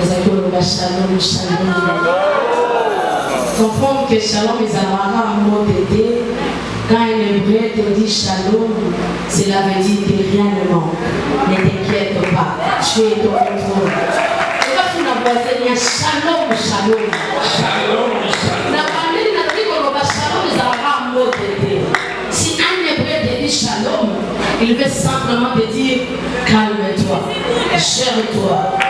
Allons dire shalom, shalom. Comprendre que shalom un mot d'été. Quand un hébreu te dit shalom, cela veut dire que rien ne manque. Ne t'inquiète pas, tu es quand tu n'as pas dit shalom, shalom. Na bandeli na tiko loba shalom ezalaka mot d'été. Si un hébreu te dit shalom, il veut simplement te dire calme-toi, gère-toi,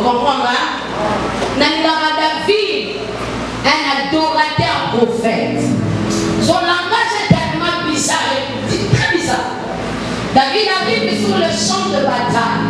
baso comprendre nalingaka david un adorateur prophète. Son langage est tellement bizarre et très bizarre. David arrive sur le champ de bataille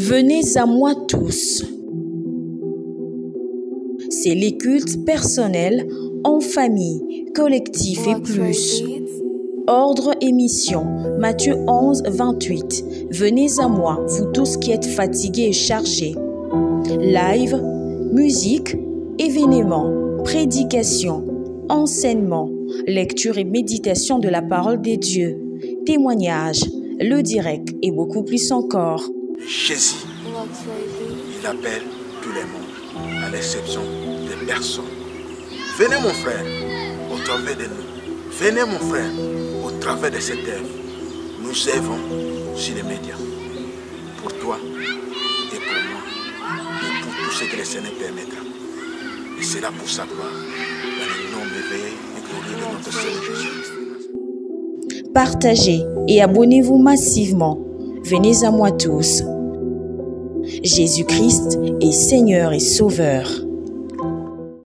Venez à moi tous. C'est les cultes personnels, en famille, collectif et plus. Ordre et mission. Matthieu 11, 28. Venez à moi, vous tous qui êtes fatigués et chargés. Live, musique, événements, prédication, enseignement, lecture et méditation de la parole des dieux, témoignages, le direct et beaucoup plus encore. Jésus, il appelle tout le monde, à l'exception des personnes. Venez mon frère, au travers de nous. Venez mon frère, au travers de cette œuvre. Nous œuvrons sur les médias. Pour toi et pour moi, et pour tout ce que le Seigneur permettra. Et c'est là pour sa gloire, dans le nom merveilleux et glorieux de notre Seigneur Jésus. Partagez et abonnez-vous massivement. Venez à moi tous. Jésus-Christ est Seigneur et Sauveur.